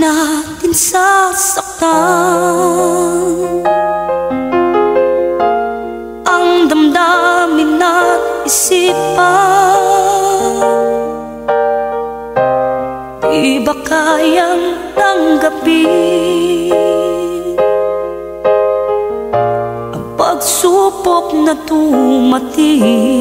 natin sasaktan Ang damdamin at isipan. Di ba kayang tanggapin Ang pagsupok na tumating